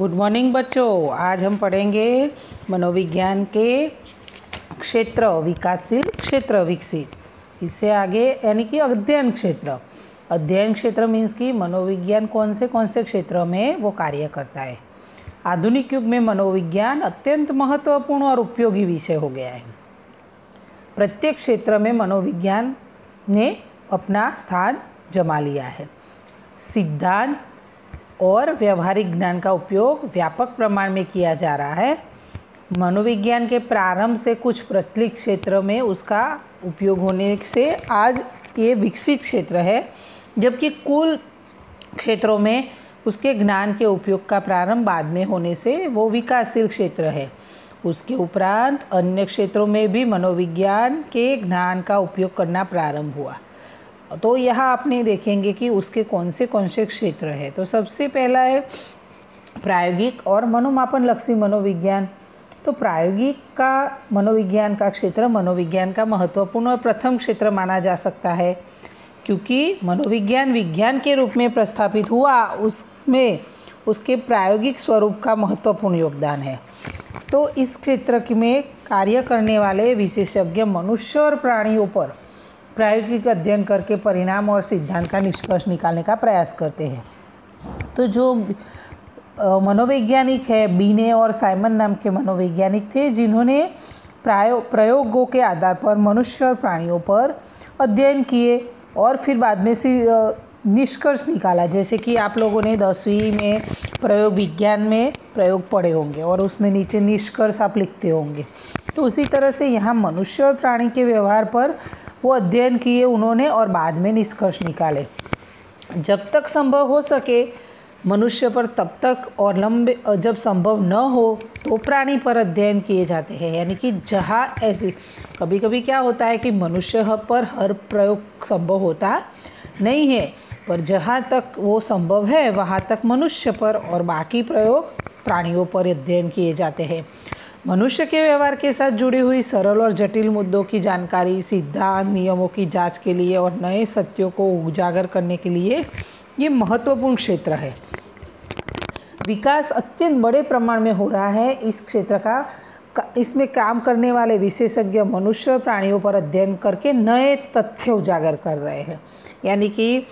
Good morning बच्चों। आज हम पढ़ेंगे मनोविज्ञान के क्षेत्र विकासशील, क्षेत्र विकसित। इससे आगे यानी कि अध्ययन क्षेत्र। अध्ययन क्षेत्र मीन्स कि मनोविज्ञान कौन से कौन से क्षेत्र में वो कार्य करता है। आधुनिक युग में मनोविज्ञान अत्यंत महत्वपूर्ण और उपयोगी विषय हो गया है। प्रत्येक क्षेत्र में मनोविज्ञान ने अपना स्थान जमा लिया है। सिद्धांत और व्यवहारिक ज्ञान का उपयोग व्यापक प्रमाण में किया जा रहा है। मनोविज्ञान के प्रारंभ से कुछ प्रचलित क्षेत्र में उसका उपयोग होने से आज ये विकसित क्षेत्र है, जबकि कुल क्षेत्रों में उसके ज्ञान के उपयोग का प्रारंभ बाद में होने से वो विकासशील क्षेत्र है। उसके उपरांत अन्य क्षेत्रों में भी मनोविज्ञान के ज्ञान का उपयोग करना प्रारंभ हुआ। तो यहाँ आपने देखेंगे कि उसके कौन से कौन से क्षेत्र है। तो सबसे पहला है प्रायोगिक और मनोमापन लक्षी मनोविज्ञान। तो प्रायोगिक का मनोविज्ञान का क्षेत्र मनोविज्ञान का महत्वपूर्ण और प्रथम क्षेत्र माना जा सकता है। क्योंकि मनोविज्ञान विज्ञान के रूप में प्रस्थापित हुआ, उसमें उसके प्रायोगिक स्वरूप का महत्वपूर्ण योगदान है। तो इस क्षेत्र में कार्य करने वाले विशेषज्ञ मनुष्य और प्राणियों पर प्रायोगिक अध्ययन करके परिणाम और सिद्धांत का निष्कर्ष निकालने का प्रयास करते हैं। तो जो मनोवैज्ञानिक है, बीने और साइमन नाम के मनोवैज्ञानिक थे, जिन्होंने प्रायो, प्रयोगों के आधार पर मनुष्य और प्राणियों पर अध्ययन किए और फिर बाद में से निष्कर्ष निकाला। जैसे कि आप लोगों ने दसवीं में प्रयोग विज्ञान में प्रयोग पढ़े होंगे और उसमें नीचे निष्कर्ष आप लिखते होंगे। तो उसी तरह से यहाँ मनुष्य और प्राणी के व्यवहार पर वो अध्ययन किए उन्होंने और बाद में निष्कर्ष निकाले। जब तक संभव हो सके, मनुष्य पर तब तक और लंबे, जब संभव न हो तो प्राणी पर अध्ययन किए जाते हैं। यानी कि जहाँ ऐसी कभी कभी क्या होता है कि मनुष्य पर हर प्रयोग संभव होता नहीं है, पर जहाँ तक वो संभव है, वहाँ तक मनुष्य पर और बाकी प्रयोग प्राणियों पर अध्ययन किए जाते हैं। मनुष्य के व्यवहार के साथ जुड़ी हुई सरल और जटिल मुद्दों की जानकारी, सिद्धांत, नियमों की जाँच के लिए और नए सत्यों को उजागर करने के लिए ये महत्वपूर्ण क्षेत्र है। विकास अत्यंत बड़े प्रमाण में हो रहा है। इस क्षेत्र का इसमें काम करने वाले विशेषज्ञ मनुष्य प्राणियों पर अध्ययन करके नए तथ्य उजागर कर रहे हैं। यानी कि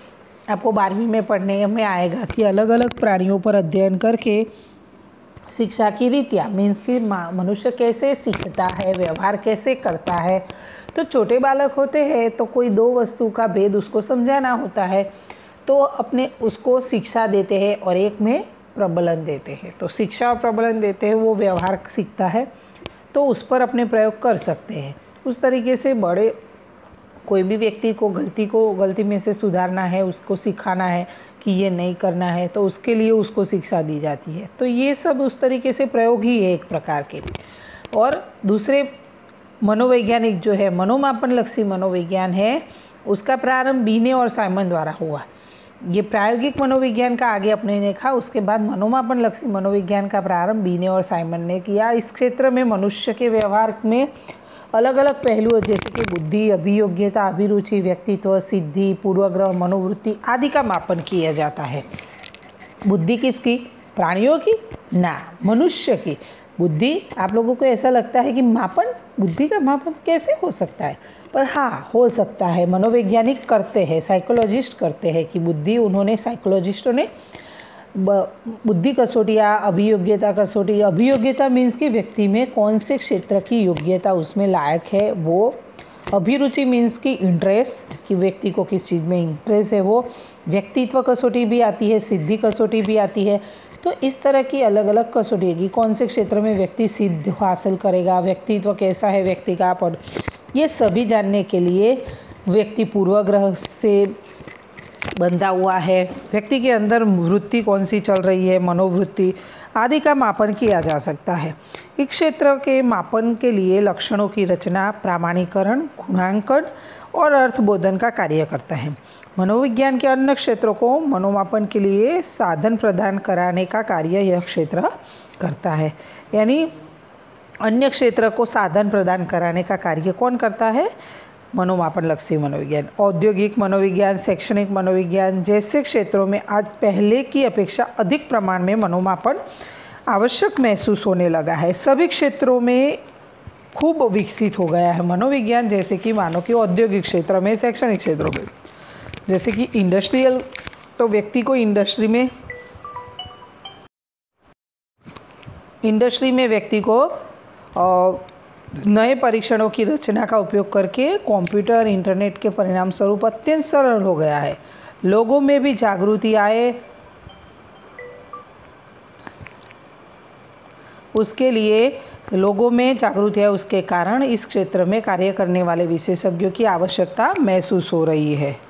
आपको बारहवीं में पढ़ने में आएगा कि अलग अलग प्राणियों पर अध्ययन करके शिक्षा की रीतियाँ। मीन्स कि मनुष्य कैसे सीखता है, व्यवहार कैसे करता है। तो छोटे बालक होते हैं तो कोई दो वस्तु का भेद उसको समझाना होता है तो अपने उसको शिक्षा देते हैं और एक में प्रबलन देते हैं। तो शिक्षा और प्रबलन देते हैं, वो व्यवहार सीखता है तो उस पर अपने प्रयोग कर सकते हैं। उस तरीके से बड़े कोई भी व्यक्ति को गलती को, गलती में से सुधारना है, उसको सिखाना है कि ये नहीं करना है तो उसके लिए उसको शिक्षा दी जाती है। तो ये सब उस तरीके से प्रयोग ही है एक प्रकार के। और दूसरे मनोवैज्ञानिक जो है मनोमापन लक्षी मनोविज्ञान है, उसका प्रारंभ बीने और साइमन द्वारा हुआ। ये प्रायोगिक मनोविज्ञान का आगे अपने देखा, उसके बाद मनोमापन लक्षी मनोविज्ञान का प्रारंभ बीने और साइमन ने किया। इस क्षेत्र में मनुष्य के व्यवहार में अलग अलग पहलुओं, जैसे कि बुद्धि, अभियोग्यता, अभिरुचि, व्यक्तित्व, सिद्धि, पूर्वग्रह, मनोवृत्ति आदि का मापन किया जाता है। बुद्धि किसकी? प्राणियों की? ना, मनुष्य की। बुद्धि, आप लोगों को ऐसा लगता है कि मापन, बुद्धि का मापन कैसे हो सकता है? पर हाँ हो सकता है। मनोवैज्ञानिक करते हैं, साइकोलॉजिस्ट करते हैं कि बुद्धि उन्होंने, साइकोलॉजिस्टों ने बुद्धि कसौटी या अभियोग्यता कसौटी, अभियोग्यता मीन्स कि व्यक्ति में कौन से क्षेत्र की योग्यता उसमें लायक है, वो अभिरुचि मीन्स की इंटरेस्ट कि व्यक्ति को किस चीज़ में इंटरेस्ट है, वो व्यक्तित्व कसौटी भी आती है, सिद्धि कसौटी भी आती है। तो इस तरह की अलग अलग कसौटी है कि कौन से क्षेत्र में व्यक्ति सिद्ध हासिल करेगा, व्यक्तित्व कैसा है, व्यक्ति का पर ये सभी जानने के लिए व्यक्ति पूर्वाग्रह से बंधा हुआ है। व्यक्ति के अंदर वृत्ति कौन सी चल रही है? मनोवृत्ति आदि का मापन किया जा सकता है। इस क्षेत्र के मापन के लिए लक्षणों की रचना, प्रामाणीकरण, गुणांकन और अर्थबोधन का कार्य करता है। मनोविज्ञान के अन्य क्षेत्रों को मनोमापन के लिए साधन प्रदान कराने का कार्य यह क्षेत्र करता है। यानी अन्य क्षेत्र को साधन प्रदान कराने का कार्य कौन करता है? मनोमापन लक्षी मनोविज्ञान, औद्योगिक मनोविज्ञान, शैक्षणिक मनोविज्ञान जैसे क्षेत्रों में आज पहले की अपेक्षा अधिक प्रमाण में मनोमापन आवश्यक महसूस होने लगा है। सभी क्षेत्रों में खूब विकसित हो गया है मनोविज्ञान, जैसे कि मानो कि औद्योगिक क्षेत्र में, शैक्षणिक क्षेत्रों में। जैसे कि इंडस्ट्रियल तो व्यक्ति को इंडस्ट्री में इंडस्ट्री में व्यक्ति को नए परीक्षणों की रचना का उपयोग करके कंप्यूटर, इंटरनेट के परिणाम स्वरूप अत्यंत सरल हो गया है। लोगों में भी जागृति आए। उसके लिए लोगों में जागृति है। उसके कारण इस क्षेत्र में कार्य करने वाले विशेषज्ञों की आवश्यकता महसूस हो रही है।